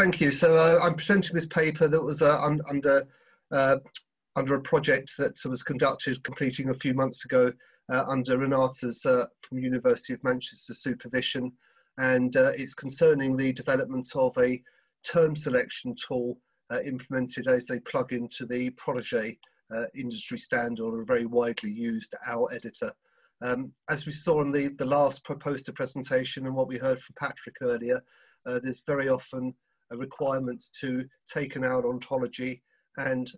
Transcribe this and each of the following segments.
thank you. So uh, I'm presenting this paper that was uh, un under uh, under a project that was conducted, completing a few months ago uh, under Renate's uh, from University of Manchester supervision, and uh, it's concerning the development of a term selection tool implemented as they plug into the Protege industry standard a very widely used OWL editor. Um, as we saw in the, the last poster presentation and what we heard from Patrick earlier, uh, there's very often a requirement to take an OWL ontology and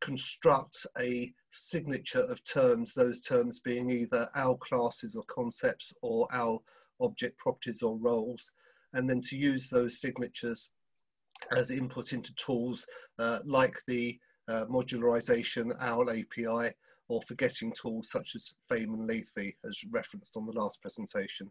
construct a signature of terms, those terms being either OWL classes or concepts or OWL object properties or roles, and then to use those signatures as input into tools uh, like the uh, modularization OWL API or forgetting tools such as Fame and LETHE as referenced on the last presentation.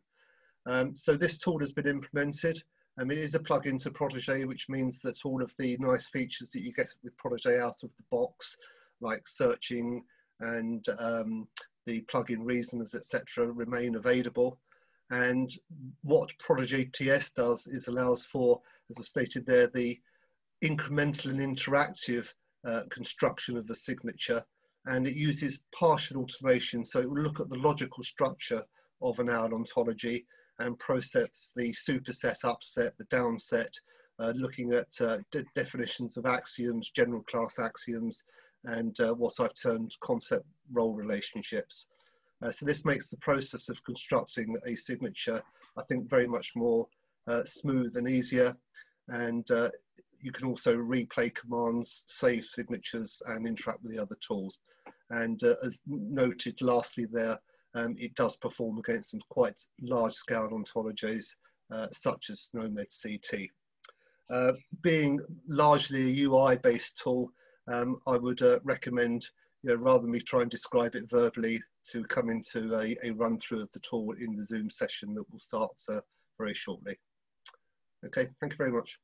Um, so this tool has been implemented. It is a plug-in to Protege, which means that all of the nice features that you get with Protege out of the box, like searching and um, the plugin reasons, etc., remain available. And what Protege TS does is allows for, as I stated there, the incremental and interactive uh, construction of the signature. And it uses partial automation. So it will look at the logical structure of an OWL ontology and process the superset, upset, the downset, uh, looking at uh, de definitions of axioms, general class axioms, and uh, what I've termed concept role relationships. Uh, so this makes the process of constructing a signature, I think, very much more uh, smooth and easier. And uh, you can also replay commands, save signatures, and interact with the other tools. And as noted lastly there, um, it does perform against some quite large scale ontologies uh, such as SNOMED CT. Uh, being largely a UI based tool, um, I would uh, recommend, you know, rather than me try and describe it verbally, to come into a, a run through of the tool in the Zoom session that will start uh, very shortly. Okay, thank you very much.